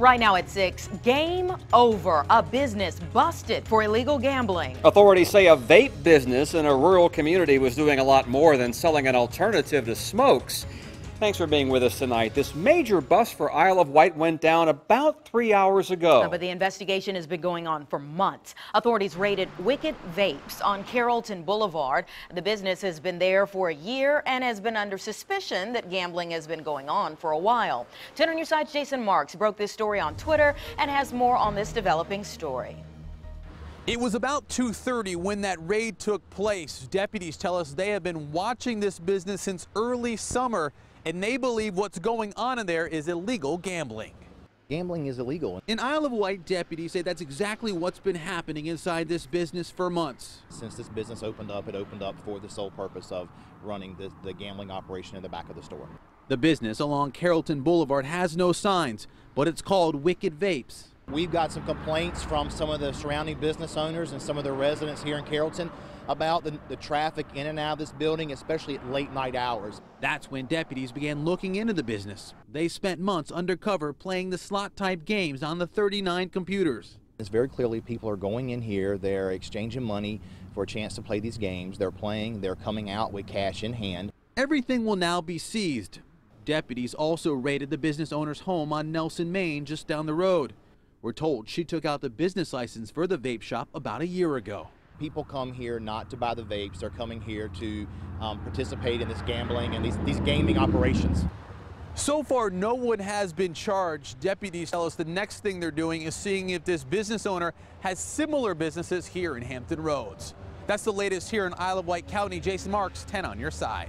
Right now at 6, game over. A business busted for illegal gambling. Authorities say a vape business in a rural community was doing a lot more than selling an alternative to smokes. Thanks for being with us tonight. This major bust for Isle of Wight went down about three hours ago. Uh, but the investigation has been going on for months. Authorities raided Wicked Vapes on Carrollton Boulevard. The business has been there for a year and has been under suspicion that gambling has been going on for a while. 10 on your side's Jason Marks broke this story on Twitter and has more on this developing story. It was about 2.30 when that raid took place. Deputies tell us they have been watching this business since early summer and they believe what's going on in there is illegal gambling. Gambling is illegal. In Isle of Wight, deputies say that's exactly what's been happening inside this business for months. Since this business opened up, it opened up for the sole purpose of running the, the gambling operation in the back of the store. The business along Carrollton Boulevard has no signs, but it's called Wicked Vapes. We've got some complaints from some of the surrounding business owners and some of the residents here in Carrollton about the, the, traffic in and out of this building, especially at late night hours. That's when deputies began looking into the business. They spent months undercover playing the slot type games on the 39 computers. It's very clearly people are going in here, they're exchanging money for a chance to play these games. They're playing, they're coming out with cash in hand. Everything will now be seized. Deputies also raided the business owner's home on Nelson, Maine, just down the road. We're told she took out the business license for the vape shop about a year ago. People come here not to buy the vapes, they're coming here to um, participate in this gambling and these, these gaming operations. So far, no one has been charged. Deputies tell us the next thing they're doing is seeing if this business owner has similar businesses here in Hampton Roads. That's the latest here in Isle of Wight County. Jason Marks, 10 on your side.